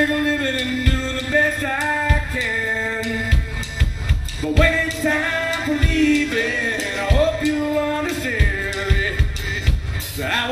make a living and do the best I can. But when it's time for leaving, I hope you understand that I